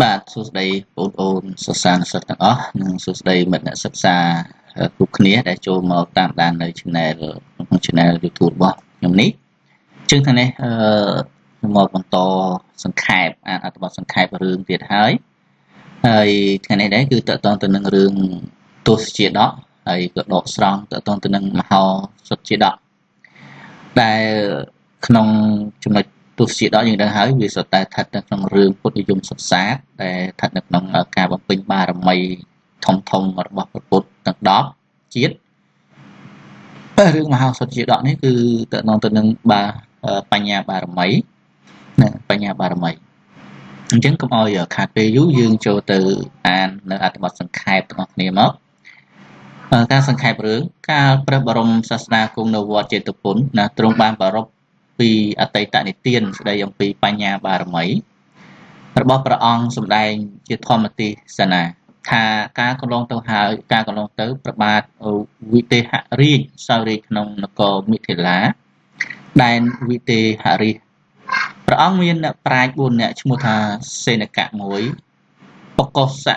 បាទសួស្តីបងប្អូនសិស្សានុសិស្សទាំងអស់និងសួស្តីមិត្តអ្នកសិក្សាគ្រប់គ្នាដែលចូលមកតាមដាននៅ channel ក្នុង channel YouTube របស់ខ្ញុំនេះជាងថ្ងៃនេះអឺមកបន្តសង្ខេបអានអត្ថបទសង្ខេបរឿងទៀតហើយហើយថ្ងៃនេះដែរគឺតកតងទៅនឹងរឿងទស្សជាដកហើយក៏ដកស្រង់តកតងទៅនឹងមហោសុតជាដកដែលក្នុងចំណុច ទស្សជាដកយើងដឹងហើយវាសុទ្ធតែស្ថិតនៅក្នុងរឿងពុទ្ធនិយមសិក្សាដែលស្ថិតនៅក្នុងការបំពេញបារមីធំធំរបស់ព្រះពុទ្ធទាំង10ជាតិរឿងមហោសុតជាដកនេះគឺតកតងទៅនឹងបាបញ្ញាបារមីណាបញ្ញាបារមីអញ្ចឹងកុំឲ្យខាតពេលយូរយើងចូលទៅអាននៅអត្ថបទសង្ខេបទាំងអស់គ្នាមកការសង្ខេបរឿងកាលព្រះបរមសាស្តាគង់នៅវត្តចេតពុនណាទ្រង់បានប្រព ពីអតីតនិទានស្ដីអំពីបញ្ញាបារមីរបស់ព្រះអង្គសម្ដែងជាធម្មទេសនាថាការកន្លងទៅហើយការកន្លងទៅប្របាទវិទេហរាជសោយរាជក្នុងនគរមិថិលាដែនវិទេហរិសព្រះអង្គមានអ្នកប្រាជ្ញ4នាក់ឈ្មោះថាសេនកៈ1បកុសៈ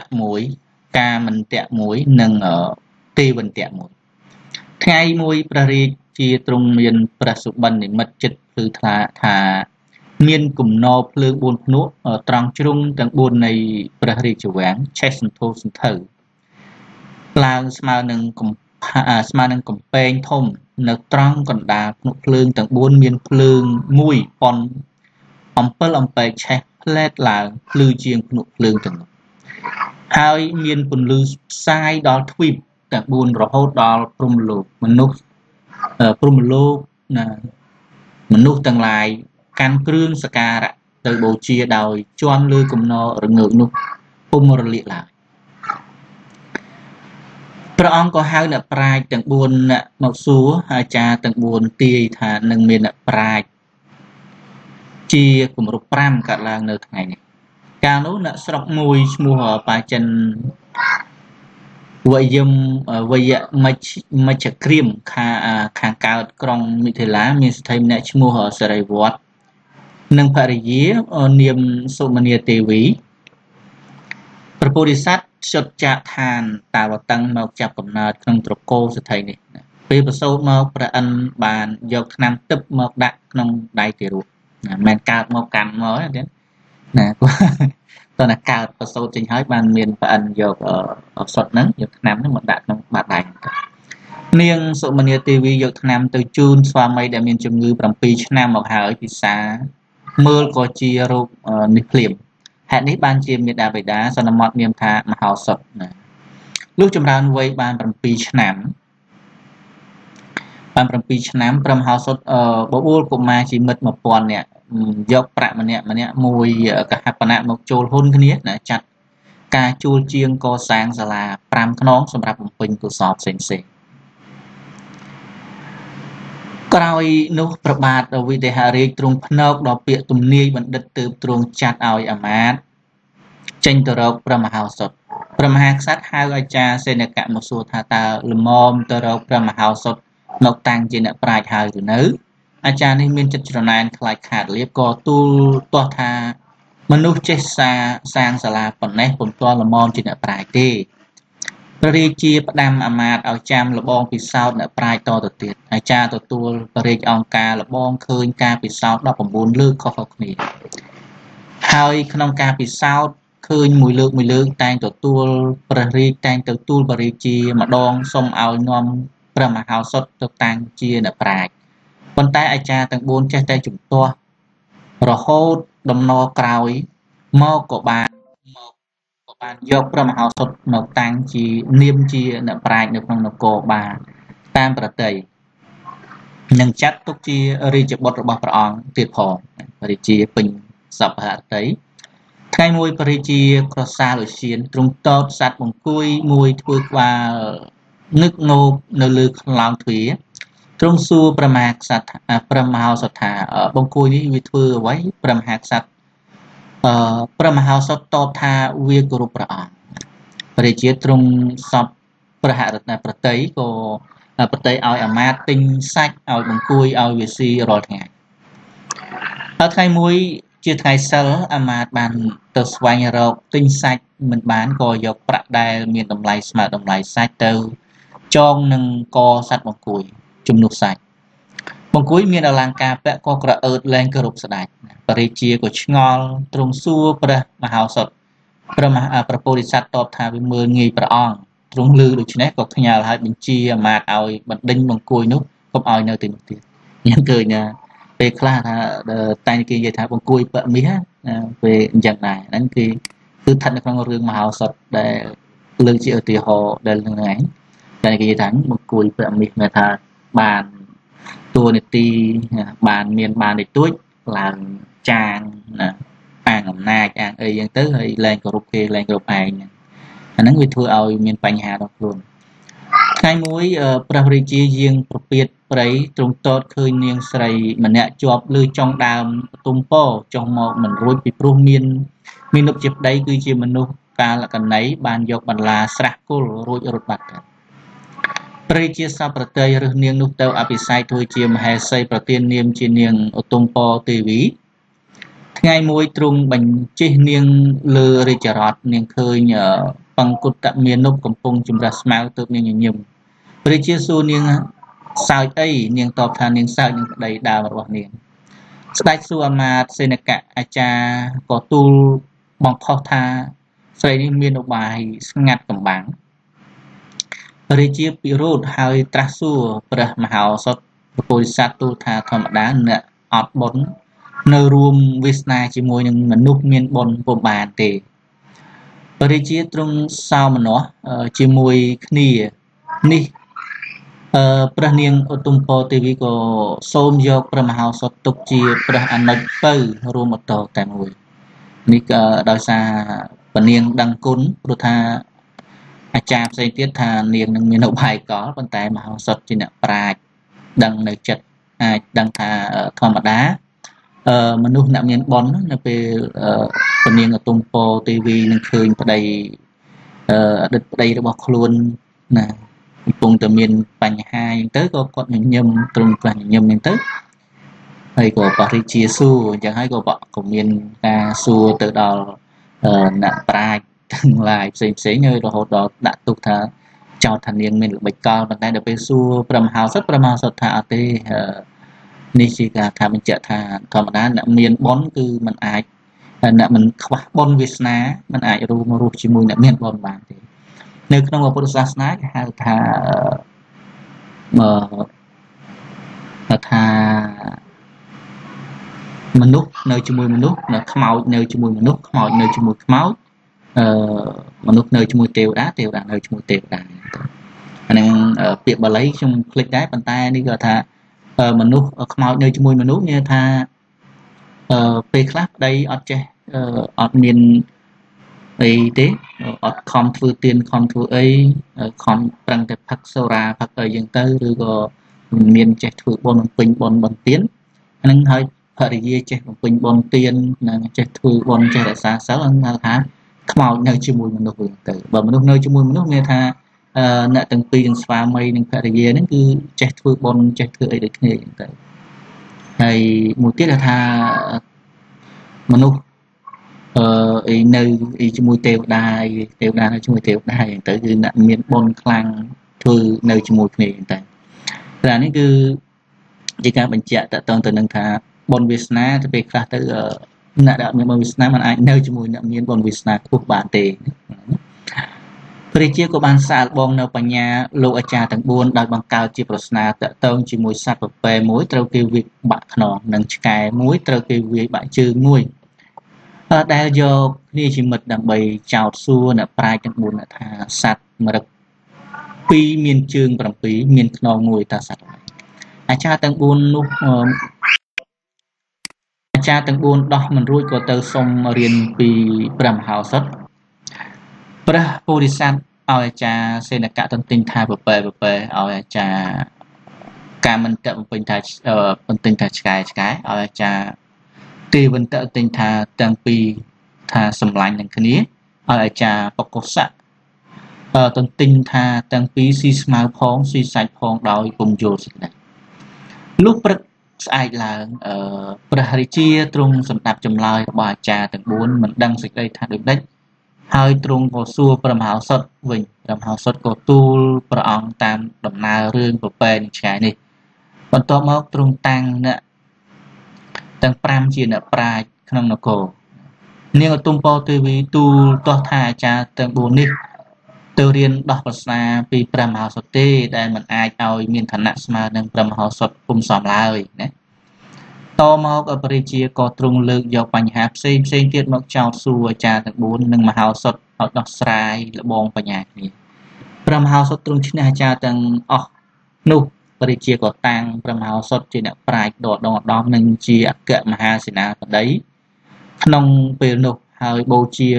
1កាមន្តៈ1និងទេវន្តៈ1ថ្ងៃមួយព្រះរាជជាទ្រង់មានព្រះសុបិននិមិត្តចិត្ត ភ្លឺថ្លាថាមានគំនរភ្លើង4ភ្នក់ត្រង់ជ្រុងទាំង4នៃព្រះរាជវាំងឆេះសន្ធោសន្ធៅឡើងស្មើនឹងកំស្មើនឹងកំពែងធំ នៅត្រង់កណ្ដាលភ្នក់ភ្លើងទាំង4មានភ្លើងមួយប៉ុនអំពិលអំពែកឆេះផ្លែតឡើងភ្លឺជាងភ្នក់ភ្លើងទាំងនោះហើយមានពន្លឺផ្សាយដល់ទ្វីបទាំង4រហូតដល់ព្រំលោកមនុស្សព្រំលោកណា មនុស្សទាំងឡាយកាន់គ្រឿងសក្ការៈទៅបូជាដោយជន់លើគំនររងើកនោះពុំរលាកឡើយព្រះអង្គក៏ហៅអ្នកប្រាជ្ញទាំង4អ្នកមកសួរអាចារ្យទាំង4ទាយថានឹងមានអ្នកប្រាជ្ញជាគម្រប់5កើតឡើងនៅថ្ងៃនេះកាលនោះអ្នកស្រុកមួយឈ្មោះបាចិន វយមវយមជ្ឈមជ្ឈក្រៀមខាខាងកើតក្រុងមិថិលា មានស្ថិម្នាក់ឈ្មោះសរិវត្តនិងភរិយានាមសុមនីទេវីព្រះពោធិសត្វចុតចាកឋានតាវតឹងមកចាប់កំណើតក្នុងត្រកូលសថីនេះពេលប្រសូតមកព្រះអិនបានយកថ្នាំទឹកមកដាក់ក្នុងដៃទារកណាមិនកើតមកកាន់មកទេ ណាតើណាកើតប្រសូតចេញហើយបានមានព្រះអិនយកឱសថហ្នឹងយកថ្នាំហ្នឹងមកដាក់ក្នុងបាតដៃនាងសុមនីទេវីយកថ្នាំទៅជូនស្វាមីដែលមានជំងឺ7ឆ្នាំមកហើយពិសាមើលក៏ជារោគនេះភ្លាមហេតុនេះបានជាមេដាបេដាសន្មត់នាមថាមហោសុតណាលុះចម្រើនវ័យបាន7ឆ្នាំបាន7ឆ្នាំព្រមហោសុតបបួលកុមារជាមិត្ត1000នាក់ យកប្រាក់ម្នាក់ម្នាក់មួយកហបណៈមកចូលហ៊ុនគ្នាណាចាត់ការជួលជាងកសាងសាលា5ខ្នងសម្រាប់បំពេញកុសលផ្សេងផ្សេងក្រោយនោះប្របាទវិទេហរាជទ្រង់ភ្នែកដល់ពាក្យទំនាយបណ្ឌិតទើបទ្រង់ចាត់ឲ្យអាមាត្យចេញទៅរកព្រះមហោសថព្រះមហាក្សត្រហៅអាចារ្យសេនកៈមកសួរថាតើលមមទៅរកព្រះមហោសថមកតាំងជាអ្នកប្រាជ្ញហើយឬនៅ អាចារ្យនេះមានចិត្តច្រណែនខ្លាចខាតលៀបក៏ទូលទាស់ថាមនុស្សចេះសាសាងសាលាប៉ុណ្ណេះពុំទាល់លមមជាអ្នកប្រាជ្ញទេព្រះរាជាផ្ដាំអាមាត្យឲ្យចាំលបងពិសោធន៍អ្នកប្រាជ្ញតទៅទៀតអាចារ្យទទួលព្រះរាជអង្គការលបងឃើញការពិសោធន៍19លើកខុសៗគ្នាហើយក្នុងការពិសោធន៍ឃើញមួយលើកមួយលើកតែងទទួលព្រះរាជតែងទៅទូលព្រះរាជាម្ដងសុំឲ្យនាំព្រះមហោសុតទៅតាំងជាអ្នកប្រាជ្ញ ប៉ុន្តែអាចារ្យទាំង4ចេះតែជំទាស់រហូតដំណរក្រោយមកក៏បានមកក៏បានយកព្រះមហោសុតមកតាំងជានាមជាអ្នកប្រាជ្ញនៅក្នុងនគរបាលតាមប្រតិយនឹងចាត់ទុកជារាជបុត្ររបស់ព្រះអង្គទៀតផងរាជាពេញសពហតិថ្ងៃមួយព្រះរាជាក្រសាលឧសៀនទ្រង់តតសัตว์បង្គួយមួយធ្វើក្បាលងឹកងោកនៅលើខ្លោងទ្វារ ទ្រង់សួរព្រះមហាក្សត្រព្រះមហោសថាបង្គួយនេះវាធ្វើអ្វីព្រះមហាក្សត្រអឺព្រះមហោសថតបថាវាគោរពព្រះអង្គព្រះរាជាទ្រង់សពព្រះហរតនប្រតិក៏ប្រតិឲ្យអាមាត្យទិញសាច់ឲ្យបង្គួយឲ្យវាស៊ីរាល់ថ្ងៃហើយថ្ងៃមួយជាថ្ងៃសិលអាមាតបានទៅស្វែងរកទិញសាច់មិនបានក៏យកប្រាក់ដែលមានតម្លៃស្មើតម្លៃសាច់ទៅចងនឹងកសัตว์បង្គួយ ជំនួសសាច់បង្គួយមានអលង្ការពាក់ក៏ក្រអឺតលែងគោរពស្ដេចបរិជាក៏ឆ្ងល់ទ្រង់សួរព្រះមហោសថព្រះមហាព្រះពោធិសត្វតបថាវាមើលងាយព្រះអង្គទ្រង់លឺដូច្នេះក៏ផ្ញើឲ្យបញ្ជាអាមាត្យឲ្យបណ្ដេញបង្គួយនោះកុំឲ្យនៅទីនោះទៀតញ៉ាំឃើញណាពេលខ្លះថាតែគេនិយាយថាបង្គួយពមាសពេលអញ្ចឹងដែរហ្នឹងគឺគឺស្ថិតនៅក្នុងរឿងមហោសថដែលលើកជាឧទាហរណ៍ដែលនឹងឯងតែគេនិយាយថាបង្គួយពមាសមានថា បានតួនាទីបានមានបានតិចតួចឡើងចាងណាអាងអំណាចអាងអីយ៉ាងទៅហើយលែងគោរពគេលែងគោរពឯងអាហ្នឹងវាធ្វើឲ្យមានបញ្ហាដល់ខ្លួនថ្ងៃមួយព្រះរាជាយាងប្រពៀតព្រៃទ្រង់តតឃើញនាងស្រីម្នាក់ជាប់លើចុងដើមទុំពោចុះមកមិនរួចពីព្រោះមានមាននុបជាប្តីគឺជាមនុស្សកាលកណីបានយកបន្លាស្រះគុលរួចរត់បាត់ទៅ ព្រះរាជាសពប្រតិយរើសនាងនោះទៅអភិសេកធ្វើជាមហេសីប្រទាននាមជានាងឧត្តមពោទេវីថ្ងៃមួយទ្រង់បញ្ជិះនាងលើរាជរដ្ឋនាងឃើញបង្គុតមានុបកំពុងចម្រាស់ស្មៅទើបនាងញញឹមព្រះជាសួរនាងសើចអីនាងតបថានាងសើចនឹងប្តីដើមរបស់នាងស្ដេចសួរអាមាត្យសេនកៈអាចារ្យក៏ទូលបង្ខុសថាស្រីនេះមានឧបាយស្ងាត់កំបាំង រាជាពិរោធហើយត្រាស់សួរព្រះមហោសថប្រពោធិសត្វទូលថាធម្មតាអ្នកអត់បុណ្យនៅរួមវាសនាជាមួយនឹងមនុស្សមានបុណ្យពុំបានទេរាជាទ្រង់សោមនស្សជាមួយគ្នានេះអឺព្រះនាងឧត្តមពរទេវីក៏សូមយកព្រះមហោសថទុកជាព្រះអនុជពៅរួមអតតែមួយនេះក៏ដោយសារពនាងដឹងគុណព្រោះថា អាចារ្យផ្សេងទៀតថានាងនឹងមានឧបាយកលប៉ុន្តែមហោសថជាអ្នកប្រាជ្ញដឹងនៅចិត្តអាចដឹងថាធម្មតាអឺមនុស្សអ្នកមានបននៅពេលពនាងឧត្តមពរទេវីនឹងឃើញប្តីអឺអតីតប្តីរបស់ខ្លួនណាកំពុងតែមានបញ្ហាអញ្ចឹងទៅក៏គាត់ញញឹមត្រង់ខ្លះញញឹមអញ្ចឹងទៅហើយក៏បរិជាសួរអញ្ចឹងហើយក៏ក៏មានការសួរទៅដល់អ្នកប្រាជ្ញ ទាំងឡាយផ្សេងផ្សេងហើយរហូតដល់ដាក់ទុកថាចោតថានាងមានល្បិចកលប៉ុន្តែដល់ពេលសួរប្រមហោសុតប្រមហោសុតថាអត់ទេនេះជាការថាបញ្ជាក់ថាធម្មតាអ្នកមានបុណ្យគឺมันអាចអ្នកមិនខ្វះបុណ្យវាសនាมันអាចរួមរស់ជាមួយអ្នកមានបុណ្យបានទេនៅក្នុងពុទ្ធសាសនាគេហៅថាអឺថាមនុស្សនៅជាមួយមនុស្សនៅខ្មោចនៅជាមួយមនុស្សខ្មោចនៅជាមួយខ្មោច អឺមនុស្សនៅជាមួយទេវតាទេវតានៅជាមួយទេវតាអានឹងពាក្យបាលីខ្ញុំភ្លេចដែរប៉ុន្តែនេះគាត់ថាមនុស្សខ្មោចនៅជាមួយមនុស្សនិយាយថាអឺពេលខ្លះប្តីអត់ចេះអត់មានអីទេអត់ខំធ្វើទៀនខំធ្វើអីខំប្រឹងតែផឹកសូរាផឹកអីយ៉ាងទៅឬក៏មានចេះធ្វើបន់បំពេញបន់បំពេញហ្នឹងហើយភរិយាចេះបំពេញបន់ទៀននឹងចេះធ្វើបន់ចេះរក្សាសិលហ្នឹងហៅថា ខ្មោចនៅជាមួយមនុស្សវិញទៅបើមនុស្សនៅជាមួយមនុស្សមានថាអ្នកទាំងពីរទាំងស្វាមីនិងភរិយាហ្នឹងគឺចេះធ្វើបុណ្យចេះធ្វើអីដូចគ្នាអញ្ចឹងទៅហើយមួយទៀតថាមនុស្សអឺអីនៅអីជាមួយទេវតាទេវតានៅជាមួយទេវតាអញ្ចឹងទៅគឺអ្នកមានបុណ្យខ្លាំងធ្វើនៅជាមួយគ្នាអញ្ចឹងតែនេះគឺជាការបញ្ជាក់តទៅទៅនឹងថាបុណ្យវាសនាទៅពេលខ្លះទៅ អ្នកដែលមានបុណ្យវាសនាมันអាចនៅជាមួយអ្នកមានបុណ្យវាសនាខ្ពស់បានទេព្រះជាក៏បានសាកបងនៅបញ្ញាលោកអាចារ្យទាំង4ដោយបង្កើតជាប្រស្នាតតងជាមួយសត្វប្រពែមួយត្រូវគេវាយបាក់ខ្នងនិងឆ្កែមួយត្រូវគេវាយបាក់ជើងមួយដែលយកគ្នាជាមិត្តដើម្បីចោទសួរអ្នកប្រាជ្ញទាំង4ថាសត្វមរឹក2មានជើង7មានខ្នងមួយតើសត្វអ្វីអាចារ្យទាំង4នោះអា ចារ្យទាំង4ដោះមិនរួចក៏ទៅសុំរៀនពីព្រះមហោសថព្រះពោធិសត្វឲ្យអាចារ្យសេនកៈទន្ទិញថាប្រពែប្រពែឲ្យអាចារ្យការមិនតបំពេញថាបន្ទិញថាឆ្កែឆ្កែឲ្យអាចារ្យទេវន្តទិញថាទាំងពីរថាសម្លាញ់នឹងគ្នាឲ្យអាចារ្យបកុសៈទន្ទិញថាទាំងពីរស៊ីស្មៅផងស៊ីសាច់ផងដោយពុំយល់សេចក្តីលុះព្រឹក ស្អែកឡើងអឺព្រះរាជាទ្រង់សម្ដាប់ចម្លើយរបស់អាចារ្យទាំង4មិនដឹងសេចក្តីថាដូចម្ដេចហើយទ្រង់ក៏សួរព្រះមហោសថវិញព្រះមហោសថក៏ទូលព្រះអង្គតាមដំណើររឿងប្រពែនឹងឆ្ងាយនេះបន្ទាប់មកទ្រង់តាំងអ្នកទាំង5ជាអ្នកប្រាជ្ញក្នុងនគរនាងឧត្តមពោទេវីទូលទាស់ថាអាចារ្យទាំង4នេះ ទៅរៀនដោះប្រស្នាពីព្រះមហោសថទេដែលមិនអាចឲ្យមានឋានៈស្មើនឹងព្រះមហោសថពុំសមឡើយណាតមកអបរិជាក៏ទ្រង់លើកយកបញ្ហាផ្សេងផ្សេងទៀតមកចោទសួរអាចារ្យទាំង4និងមហោសថឲ្យដោះស្រាយលបងបញ្ញាគ្នាព្រះមហោសថទ្រង់ឈ្នះអាចារ្យទាំងអស់នោះបរិជាក៏តាំងព្រះមហោសថជាអ្នកប្រាជ្ញដកដងដំនិងជាអគ្គមហាសេនាបតីក្នុងពេលនោះហើយបូជា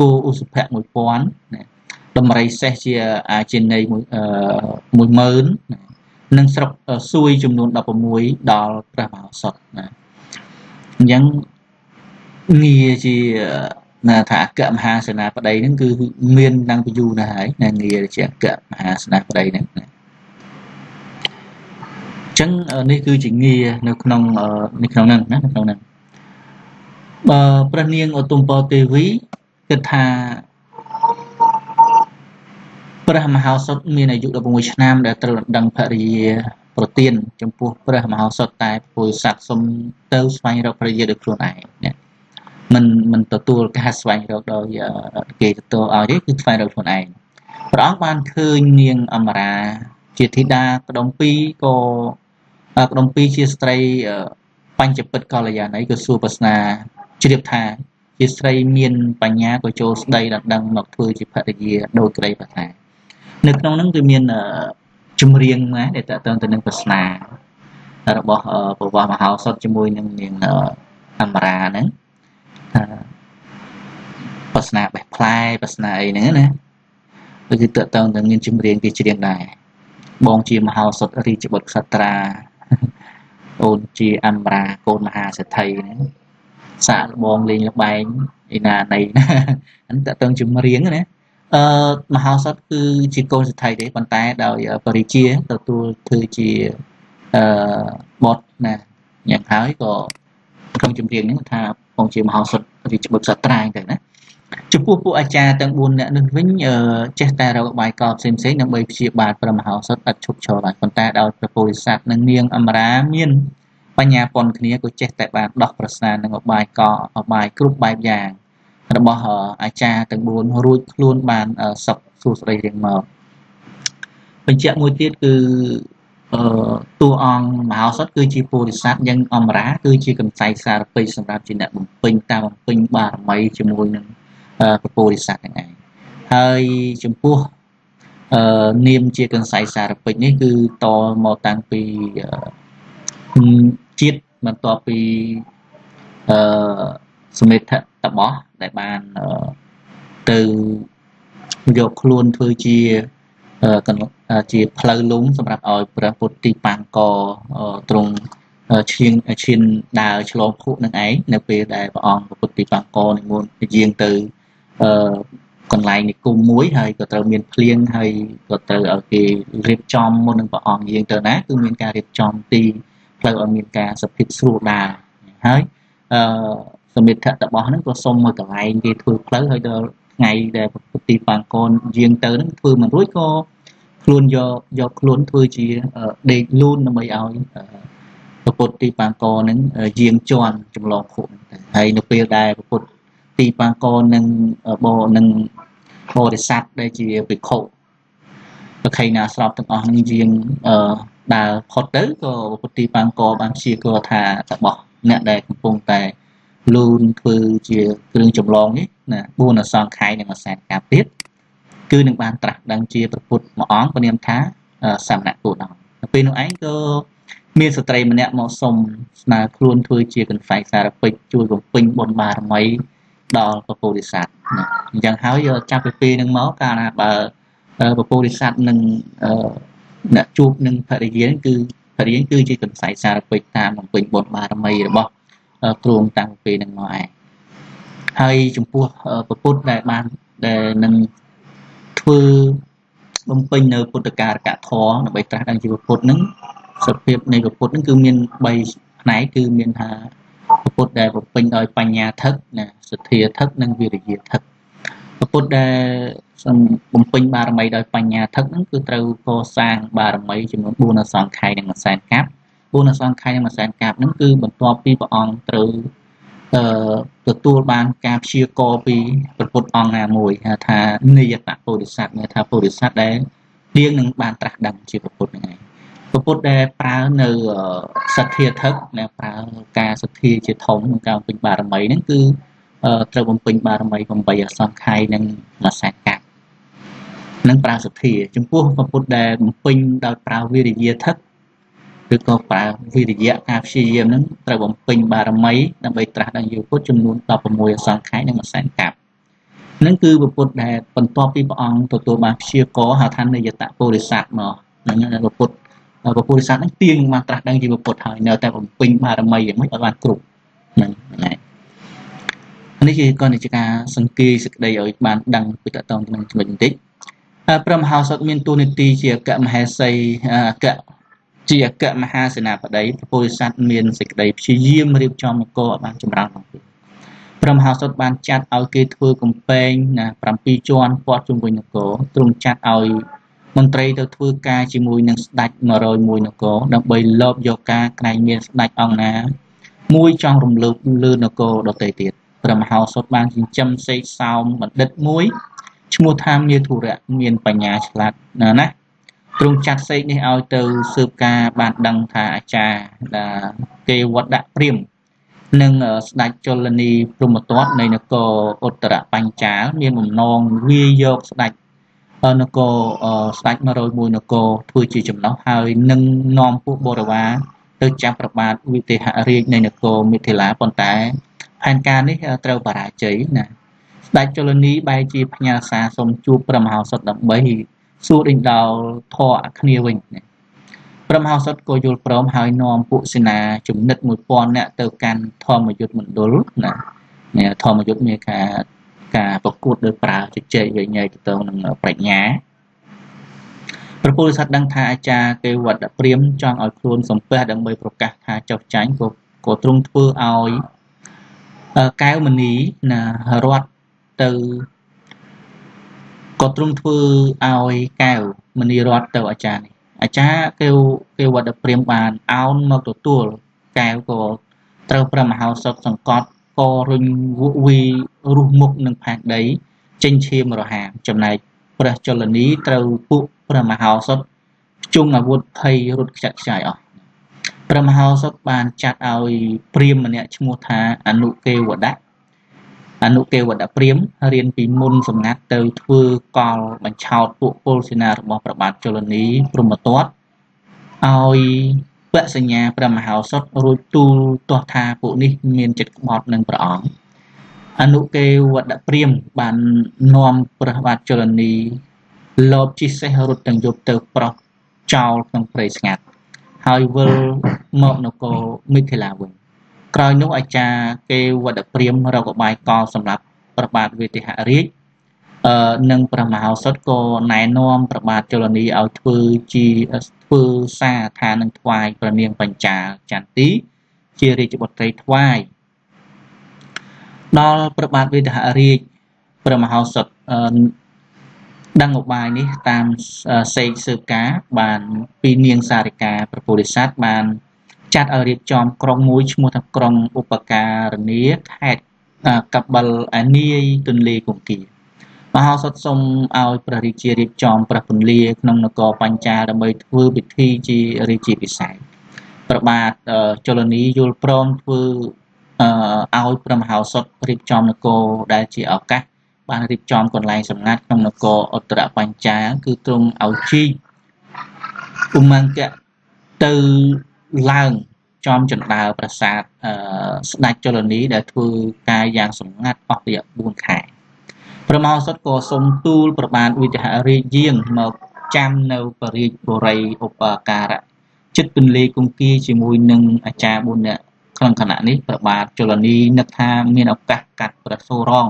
គោឧសភៈ1000ណា ដំរីសេះជាអាចិន័យ10000និងស្រុកសួយចំនួន16ដល់ព្រះមហោសថណាអញ្ចឹងងារជាណាថាអគ្គមហាសេនាបតីហ្នឹងគឺមានតាំងពីយូរណាស់ហើយណាងារជាអគ្គមហាសេនាបតីហ្នឹងណាចឹងនេះគឺជាងារនៅក្នុងនៅក្នុងហ្នឹងណានៅក្នុងហ្នឹងបើព្រះនាងឧត្តមពរទេវីគិតថា ព្រះមហោសុតមានអាយុ16ឆ្នាំដែលត្រូវដឹងភរិយាប្រទៀនចំពោះព្រះមហោសុតតែពុយស័កសុំទៅស្វែងរកភរិយាដោយខ្លួនឯងណាមិនមិនទទួលការស្វែងរកដោយគេទទួលឲ្យទេគឺស្វែងរកខ្លួនឯងព្រះអង្គបានឃើញនាងអមរាជាធីតាក្តុំពីរក៏ក្តុំពីរជាស្ត្រីបញ្ចពិតកល្យាណីក៏សួរប្រស្នាជ្រាបថាជាស្រីមានបញ្ញាក៏ចូលស្ដីដណ្ដឹងមកធ្វើជាភរិយាដោយក្តីប្រាថ្នា នៅក្នុងហ្នឹងគឺមានចម្រៀងណាដែលតើតើទៅនឹងប្រស្នារបស់ប្រវត្តិមហោសថជាមួយនឹងនាងអមរាហ្នឹងប្រស្នាបេះផ្លែប្រស្នាអីហ្នឹងណាគឺតើតើទៅមានចម្រៀងគេច្រៀងដែរបងជាមហោសថរាជបុត្រក្សត្រាអូនជាអមរាកូនមហាសេដ្ឋីហ្នឹងសាកល្បងលេងលបែងឯណាណៃណាហ្នឹងតើតើចម្រៀងណា អឺមហោសថគឺជាកូនសេដ្ឋីទេប៉ុន្តែដោយបរិជាទទួលធ្វើជាអឺបតណាយ៉ាងហើយក៏ក្នុងចម្រៀងហ្នឹងថាបងជាមហោសថរាជបុត្រសត្រាងទៅណាចំពោះពួកអាចារ្យទាំង4នាក់នេះវិញចេះតែរកបាយកោផ្សេងផ្សេងដើម្បីព្យាបាលព្រះមហោសថឥតឈប់ឈរឡើយប៉ុន្តែដោយព្រះពោធិសត្វនិងនាងអមរាមានបញ្ញាប៉ុនគ្នាក៏ចេះតែបានដោះប្រសានឹងអបាយកអបាយគ្រប់បែបយ៉ាង របស់អាចារ្យទាំង4រួចខ្លួនបានសុខសួស្តីរៀងមកបញ្ជាក់មួយទៀតគឺអឺតួអង្គមហោសថគឺជាពុរិស័ទយ៉ាងអមរាគឺជាកំសៃសារពេចសម្រាប់ជាអ្នកបំពេញតាមបំពេញបារមីជាមួយនឹងព្រះពុរិស័ទហ្នឹងឯងហើយចំពោះអឺនាមជាកន្សៃសារពេចនេះគឺតមកតាំងពីជាតិបន្ទាប់ពីអឺ សមិទ្ធតបោះដែលបានទៅយកខ្លួនធ្វើជាជាផ្លូវលំសម្រាប់ឲ្យព្រះពុទ្ធទីបាំងកទ្រង់ឈៀងឈានដើរឆ្លងភក់នឹងឯងនៅពេលដែលព្រះអង្គពុទ្ធទីបាំងកនិមន្តយាងទៅអឺកន្លែងនិគមមួយហើយក៏ត្រូវមានភ្លៀងហើយក៏ត្រូវឲ្យគេរៀបចំមុននឹងព្រះអង្គយាងទៅណាគឺមានការរៀបចំទីផ្លូវឲ្យមានការសភាពស្រួលដែរហើយអឺ សមិទ្ធតបោះហ្នឹងក៏សុំមកកន្លែងគេធ្វើផ្លូវហើយដល់ថ្ងៃដែលពុទ្ធទីបាងកូនយាងទៅហ្នឹងធ្វើមិនរួចក៏ខ្លួនយកយកខ្លួនធ្វើជាដេកលូនដើម្បីឲ្យពុទ្ធទីបាងកូនហ្នឹងយាងជន់ចម្លងខុហើយនៅពេលដែលពុទ្ធទីបាងកូននឹងបនឹងបរិស័ទដែលជាភិក្ខុប្រខៃណាស្របទាំងអស់នឹងយាងអឺដើរផុតទៅក៏ពុទ្ធទីបាងកបានព្យាករថាតបោះអ្នកដែលកំពុងតែ លូនធ្វើជាគ្រឿងចម្លងនេះណា4អសង្ខ័យនិងអសែនកាទៀតគឺនឹងបានត្រាស់ដឹងជាប្រពុតមួយអង្គព្រាមថាសមណៈគោដងពេលនោះឯងក៏មានស្ត្រីម្នាក់មកសុំស្នើខ្លួនធ្វើជាកន្សែងសារពេជ្រជួយបំពេញបុណ្យបារមីដល់ពពុរិស័ទអញ្ចឹងហើយចាប់ពីពេលហ្នឹងមកកាលណាបើពពុរិស័ទនឹងអ្នកជួបនឹងភរិយាគឺភរិយាគឺជាកន្សែងសារពេជ្រតាមបំពេញបុណ្យបារមីរបស់ ទ្រង់តាំងពីនឹងមកឯងហើយចំពោះពពុទ្ធដែលបានដែលនឹងធ្វើបំពេញនៅពុទ្ធការកធរដើម្បីត្រាស់ដឹងជីវពុទ្ធនឹងសភាពនៃពុទ្ធហ្នឹងគឺមាន3ផ្នែកគឺមានថាពុទ្ធដែលបំពេញដោយបញ្ញាថឹកណាសទ្ធាថឹកនិងវិរិយថឹកពុទ្ធដែលបំពេញបារមីដោយបញ្ញាថឹកហ្នឹងគឺត្រូវកសាងបារមីចំនួន4អសង្ខ័យនិងមួយសែនកាប់ 4អសង្ខ័យនិងមួយសែនកាប់ហ្នឹងគឺបន្ទាប់ពីព្រះអង្គត្រូវអឺទទួលបានការព្យាករពីព្រះពុទ្ធអង្គណាមួយហៅថានិយតពុរិស័ទមានថាពុរិស័ទដែលទៀងនឹងបានត្រាស់ដឹងជាព្រះពុទ្ធហ្នឹងឯងព្រះពុទ្ធដែលប្រើនៅសទ្ធាធឹកដែលប្រើការសទ្ធាជាធំក្នុងការបំពេញបារមីហ្នឹងគឺត្រូវបំពេញបារមី8អសង្ខ័យនិងមួយសែនកាប់និងប្រើសទ្ធាចំពោះព្រះពុទ្ធដែលបំពេញដោយប្រើវិរិយាធឹក ឬក៏ប្រើវិរិយៈការព្យាយាមនឹងត្រូវបំពេញបារមីដើម្បីត្រាស់ដឹងយុពុទ្ធចំនួន16អសង្ខ័យនិងមួយសែនកាប់នឹងគឺពុទ្ធដែលបន្ទាប់ពីព្រះអង្គទទួលបានព្យាករហៅថានិយតពុរិស័ទមកនឹងពុទ្ធពុរិស័ទនឹងទៀងមកត្រាស់ដឹងជាពុទ្ធហើយនៅតែបំពេញបារមីយ៉ាងម៉េចឲ្យបានគ្រប់ហ្នឹងហ្នឹងនេះគឺក៏ជាការសង្កេតសេចក្តីឲ្យបានដឹងពីតតងនឹងចំណុចបន្តិចព្រះមហោសថមានទូនីតិជាអគ្គមហេសីអគ្គ ជាអគ្គមហាសេនាបតីព្រះពោធិសត្វមានសេចក្តីព្យាយាមរៀបចំនគរឲ្យបានចម្រើនផងទៀតព្រះមហោសថបានចាត់ឲ្យគេធ្វើកំពែងណា7ជាន់ព័ទ្ធជុំវិញនគរទ្រង់ចាត់ឲ្យមន្ត្រីទៅធ្វើការជាមួយនឹងស្ដេច101នគរដើម្បីលបយកការក្រែងមានស្ដេចអង្គណា មួយចង់រំលើកលើនគរដទៃទៀតព្រះមហោសថបានចិញ្ចឹមសេកសោមបណ្ឌិតមួយឈ្មោះថាមាធុរៈមានបញ្ញាឆ្លាតណាស់ណា ទ្រង់ចាត់សេកនេះឲ្យទៅស៊ើបការបានដឹងថាអាចារ្យគេវត្តដាក់ព្រាមនិងស្ដេចជលនីព្រមទត្តនៃនគរឧត្តរបញ្ចាលមានបំណងវាយកស្ដេចនគរស្ដេច101នគរធ្វើជាចំណោះហើយនឹងនាំពួកបរិវារទៅចាប់ប្របាទវិទេហរាជនៃនគរមិថិលាប៉ុន្តែផែនការនេះត្រូវបរាជ័យណាស្ដេចជលនីបែរជាផ្ញើសារសូមជួបព្រះមហោសថដើម្បី សួរដេញដោលធរអគ្នាវិញព្រះមហោសថក៏យល់ព្រមហើយនាំពួកសេនាចំណិត1000នាក់ទៅកាន់ធម្មយុទ្ធមណ្ឌលណានេះធម្មយុទ្ធមានការការប្រកួតដោយប្រើជជែកវិញ្ញាណទៅនឹងប្រាជ្ញាព្រះពុទ្ធសាសដឹងថាអាចារ្យទេវត្តព្រាមចង់ឲ្យខ្លួនសំពះដើម្បីប្រកាសថាចោះចាញ់ក៏ក៏ទ្រង់ធ្វើឲ្យកែវមณีណារត់ទៅ ក៏ទ្រង់ធ្វើឲ្យកែវមនីរតទៅអាចារ្យនេះអាចារ្យគេគេវត្តព្រាមបានអោនមកទទួលកែវក៏ត្រូវព្រះមហោសថសង្កត់ក៏រុញវក់វីរុះមុខនឹងផែនដីចេញឈាមរហាមចំណែកព្រះចលនីត្រូវពួកព្រះមហោសថជុំអាវុធភ័យរត់ខ្ចាត់ខ្ចាយអស់ព្រះមហោសថបានចាត់ឲ្យព្រាមម្នាក់ឈ្មោះថាអនុគេវដៈ អនុទេវតព្រាមរៀនពីមុនសម្ងាត់ទៅធ្វើកលបញ្ឆោតពួកពលសេនារបស់ព្រះបាទជលនីព្រមទត្តឲ្យបសញ្ញាព្រះមហោសថរួចទូលទាស់ថាពួកនេះមានចិត្តក្បត់នឹងព្រះអង្គអនុគេវតព្រាមបាននាំព្រះបាទជលនីលបជិះសេះរត់ទាំងយប់ទៅប្រោះចោលក្នុងព្រៃស្ងាត់ហើយវិលមកនគរមិថិលាវិញ ក្រោយនោះអាចារ្យគេវត្តព្រាមរកបាយកលសម្រាប់ប្របាទវេទិហរាជអឺនិងព្រះមហោសថក៏ណែនាំប្របាទជលនីឲ្យធ្វើជាធ្វើសារថានឹងថ្វាយព្រះនាងបញ្ចាចន្ទី ជារាជបុត្រីថ្វាយដល់ព្រះបាទវេទិហរាជព្រះមហោសថដឹងឧបាយនេះតាមសេកសើបការបានពីនាងសារិកាប្រពុរិស័ទបាន ចាត់ឲ្យរៀបចំក្រុងមួយឈ្មោះថាក្រុងឧបការនីខេត្តកបិលអានីយទន្លេគង្គីមហោសថសូមឲ្យព្រះរាជារៀបចំព្រះពន្លាក្នុងនគរបញ្ចាដើម្បីធ្វើពិធីជារាជាពិសេសព្រះបាទជលនីយល់ព្រមធ្វើឲ្យព្រះមហោសថរៀបចំនគរដែលជាឱកាសបានរៀបចំកន្លែងសម្ងាត់ក្នុងនគរឧត្តរបញ្ចា គឺទ្រង់ឲ្យជីកឧមង្គៈទៅ ឡើងចំចណ្ដើប្រាសាទអឺស្ដេចជលនីដែលធ្វើការយ៉ាងសម្ងាត់អស់រយៈ4ខែព្រះមហោសថក៏សូមទូលប្របាទវិទ្យារាជយាងមកចាំនៅបរិយាបុរីឧបការៈចិត្តពន្លេគង្គីជាមួយនឹងអាចារ្យ4នាក់ក្នុងគណៈនេះព្រះបាទជលនីនឹកថាមានឱកាសកាត់ព្រះសូរង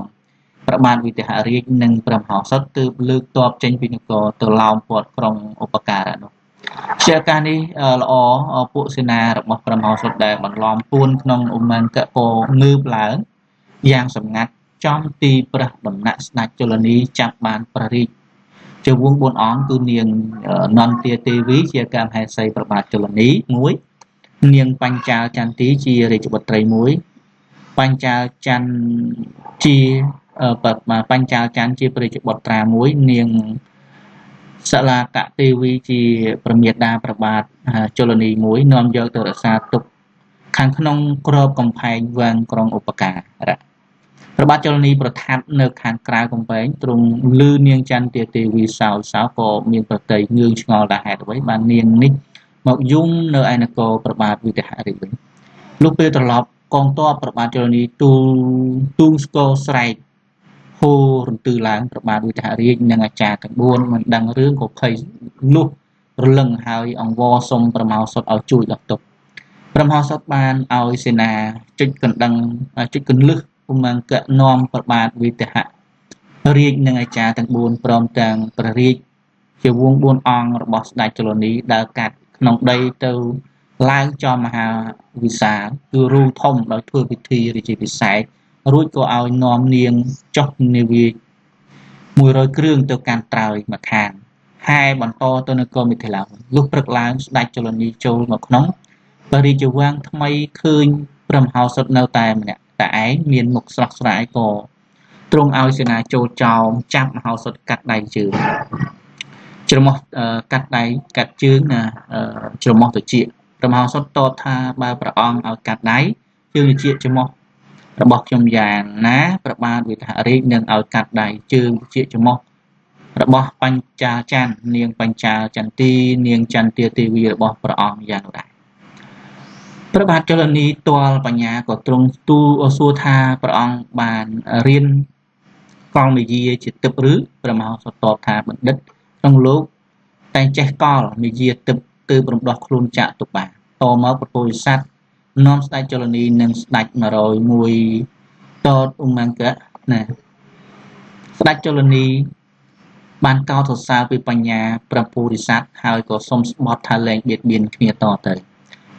ព្រះបាទវិទ្យារាជនិងព្រះមហោសថទើបលើកតបចេញពីនគរទៅឡោមព័ទ្ធក្រុងឧបការៈនោះ ជាការនេះល្អពួកសេនារបស់ព្រះមហោសុតដែលបន្លំពួនក្នុងឧមង្គក៏ងើបឡើងយ៉ាងសម្ងាត់ចំទីព្រះដំណាក់ស្ដេចជលនីចាប់បានព្រះរាជជាវង4អង្គគឺនាងនន្ទាទេវីជាកាមហេសីប្របាទជលនីមួយនាងបញ្ចាលចន្ទទីជារាជបុត្រីមួយបញ្ចាលច័ន្ទជាបញ្ចាលច័ន្ទជាព្រះរាជបុត្រាមួយនាង សលាកទេវីជាប្រមាតាប្របាទជលនីមួយនាំយកទៅរក្សាទុកខាងក្នុងក្របកំផែងវាំងក្រុងឧបការៈព្រះបាទចលនីប្រថាប់នៅខាងក្រៅកំពែងទ្រង់លឺនាងចន្ទទេវីសោសោក៏មានប្រតិយងឿងឆ្ងល់ដែរហេតុអ្វីបាននាងនេះមកយំនៅឯនគរព្រះបាទវិទហរិវិញលុះពេលត្រឡប់កងទ័ពព្រះបាទចលនីទូលទូងស្គរស្រែក ហូររន្ទឺឡើងប្របាទវិទហរាជនិងអាចារ្យទាំង4មិនដឹងរឿងក៏ភ័យលុះរលឹងហើយអង្វរសុំប្រមោសុតឲ្យជួយដល់ទុកប្រមោសុតបានឲ្យសេនាជិចកណ្ដឹងជិចកន្លឹះឧមង្គៈនាំប្របាទវិទហរាជនិងអាចារ្យទាំង4ព្រមទាំងព្រះរាជជាវង4អង្គរបស់ស្ដេចចលនីដើរកាត់ក្នុងដីទៅឡើងចំមហាវិសាលគឺរូធំដោយធ្វើពិធីរាជាពិសេស រួចក៏ឲ្យនាំនាងចុះនាវា100គ្រឿងទៅកាន់ត្រើយមកខាងហើយបន្តទៅនគរមិថិលាលុះព្រឹកឡើងស្ដេចចលនីចូលមកក្នុងបរិជវាងថ្មីឃើញព្រមហោសុតនៅតែម្នាក់តែឯងមានមុខស្រស់ស្រាយក៏ទ្រង់ឲ្យសេនាចូលចោមចាប់មហោសុតកាត់ដៃជើងច្រមុះកាត់ដៃកាត់ជើងណាច្រមុះទៅជាព្រះមហោសុតតបថាបើព្រះអង្គឲ្យកាត់ដៃជើងជាច្រមុះ របស់ខ្ញុំយ៉ាងណាប្របាទវិថារាជនឹងឲ្យកាត់ដៃជើងជាច្រមុះរបស់បញ្ចាច័ន្ទនាងបញ្ចាចន្ទីនាងចន្ទាទេវីរបស់ព្រះអង្គយ៉ាងនោះដែរព្រះបាទចលនីទាល់បញ្ញាក៏ទ្រង់ទូលសួរថាព្រះអង្គបានរៀនកលមេយាជាទឹកឬព្រះមហោសតបថាបណ្ឌិតក្នុងលោកតែចេះកលមេយាទឹកទើបរំដោះខ្លួនចាក់ទុកបានតមកពពុរិស័ទ នាំស្ដេចចលនីនិងស្ដេច101តតឧមង្គៈណាស្ដេចចលនី បានកោតសរសើរពីបញ្ញាព្រះពុរិស័ទហើយក៏សុំស្បត់ថាលែងបៀតបៀនគ្នាតទៅ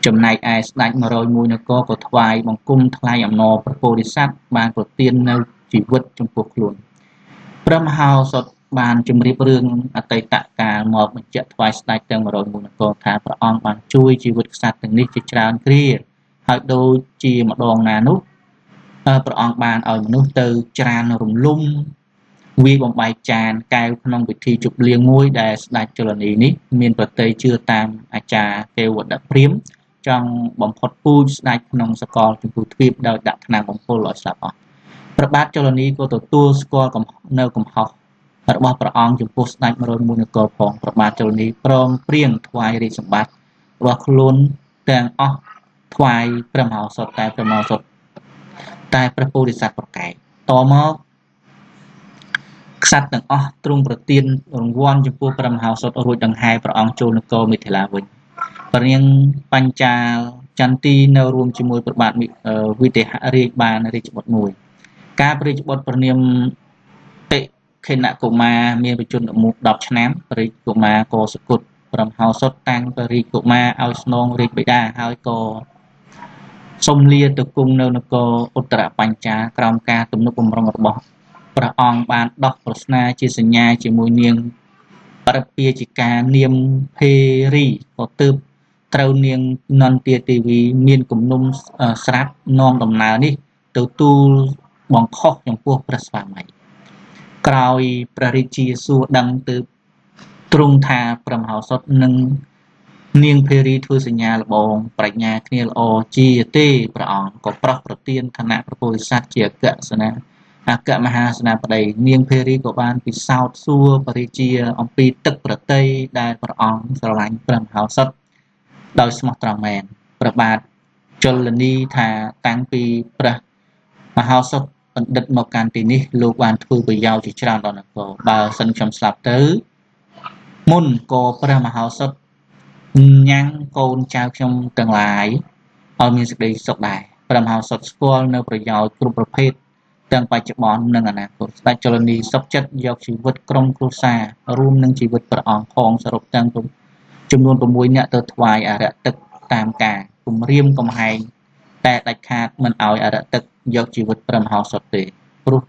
ចំណែកឯស្ដេច101នគរក៏ថ្វាយបង្គំថ្លៃអំណរព្រះពុរិស័ទបានប្រទាននៅជីវិតចំពោះខ្លួនព្រះមហោសថបានជម្រាបរឿងអតីតកាលមកបញ្ជាក់ថ្វាយស្ដេចទាំង101នគរថាព្រះអង្គបានជួយជីវិតក្សត្រទាំងនេះជាច្រើនគ្រា ហើយដូចជាម្ដងណានោះព្រះអង្គបានឲ្យមនុស្សទៅច្រានរំលំវាបំបែកចានកែវក្នុងពិធីជប់លៀងមួយដែលស្ដេចជលនីនេះមានប្រតិជឿតាមអាចារ្យទេវដព្រាមចង់បំផុតពូជស្ដេចក្នុងសកលជំពូទ្វីបដោយដាក់ថ្នាំបំពុលឲ្យស្លាប់អស់ព្រះបាទជលនីក៏ទទួលស្គាល់នៅកំហុសរបស់ព្រះអង្គចំពោះស្ដេច101នគរផងព្រះបាទជលនីព្រមព្រៀងថ្វាយរាជសម្បត្តិរបស់ខ្លួនទាំងអស់ ថ្វាយព្រះមហោសថតែព្រះមហោសថតែព្រះពោធិសត្វប្រកែកតមកក្សត្រទាំងអស់ទ្រង់ប្រទានរង្វាន់ចំពោះព្រះមហោសថរួចដង្ហែព្រះអង្គចូលនគរមិថិលាវិញព្រះនាងបញ្ចាលចន្ទីនៅរួមជាមួយព្រះបាទវិទេហរាជបានរាជបុត្រមួយ ការព្រះរាជបុត្រព្រះនាមតិខេណកុមារមានបជន10ឆ្នាំព្រះរាជកុមារក៏សគុតព្រមហោសុតតាំងព្រះរាជកុមារឲ្យស្នងរាជបិតាហើយក៏ សុំលាទៅគង់នៅនគរឧត្តរបញ្ចាក្រោមការទំនុកបំរុងរបស់ព្រះអង្គបានដោះប្រស្នាជាសញ្ញាជាមួយនាងប្រពាជាការនាមភេរីក៏ទើបត្រូវនាងនន្ទាទេវីមានគំនុំស្រាប់នាំដំណើរនេះ ទៅទូលបង្ខុសចំពោះព្រះស្វាមីក្រោយព្រះរាជាសួរដឹងទើបទ្រង់ថាព្រះមហោសថនឹង នាងភេរីធ្វើសញ្ញាលបងប្រាជ្ញាគ្នាល្អជាទេព្រះអង្គក៏ប្រោះប្រទានឋានៈប្រពោធិសត្វជាអគ្គសនាអគ្គមហាសេនាបតីនាងភេរីក៏បានពិសោធន៍សួរបរិជាអំពីទឹកប្រតីដែលព្រះអង្គស្រឡាញ់ព្រះមហោសថដោយស្មោះត្រង់មែនព្រះបាទជលនីថាតាំងពីព្រះមហោសថបណ្ឌិតមកកាន់ទីនេះលោកបានធ្វើប្រយោជន៍ជាច្រើនដល់នគរបើសិនខ្ញុំស្លាប់ទៅមុនក៏ព្រះមហោសថ ញ៉ាំងកូនចៅខ្ញុំទាំងឡាយឲ្យមានសេចក្តីសុខដែរព្រះមហោសថស្គាល់នៅប្រយោជន៍គ្រប់ប្រភេទទាំងបច្ចុប្បន្ននិងអនាគតស្ដេចចលនីសុខចិត្តយកជីវិតក្រុមគ្រួសាររួមនឹងជីវិតព្រះអង្គផងសរុបទាំងចំនួន6នាក់ទៅថ្វាយអរិយទឹកតាមការគម្រាមកំហែងតែដាច់ខាតមិនឲ្យអរិយទឹកយកជីវិតព្រះមហោសថទេព្រោះ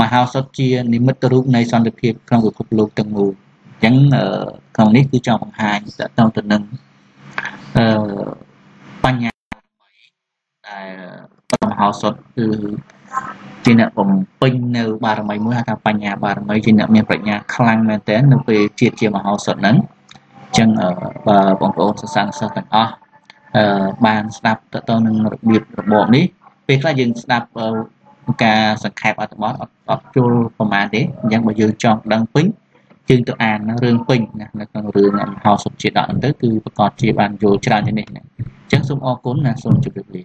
មហោសថជានិមិត្តរូបនៃសន្តិភាពក្នុងពិភពលោកទាំងមូល អញ្ចឹងក្នុងនេះគឺចង់បង្ហាញតទៅទៅនឹងអឺបញ្ញាដែលព្រះមហោសថគឺជាអ្នកបំពេញនៅ បារមីមួយហៅថាបញ្ញាបារមីជាអ្នកមានប្រាជ្ញាខ្លាំងមែនទែននៅពេលជាតិជាមហោសថហ្នឹងអញ្ចឹងបើបងប្អូនសិស្សានុសិស្សទាំងអស់អឺបានស្ដាប់ទៅទៅនឹងរបៀបរបបនេះពេលខ្លះយើងស្ដាប់ការសង្ខេបអត្ថបទអត់អត់ជល់ប្រហែលទេអញ្ចឹងបើយើងចង់ដឹងពេញ យើងទៅអានរឿងពេញណានៅក្នុងរឿងមហោសុខជាដកហ្នឹងទៅគឺប្រកាសជាបានយល់ច្រើនជាងនេះណាអញ្ចឹងសូមអរគុណណាសូមជម្រាបលា